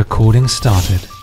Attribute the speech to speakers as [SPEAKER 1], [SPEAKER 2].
[SPEAKER 1] Recording started.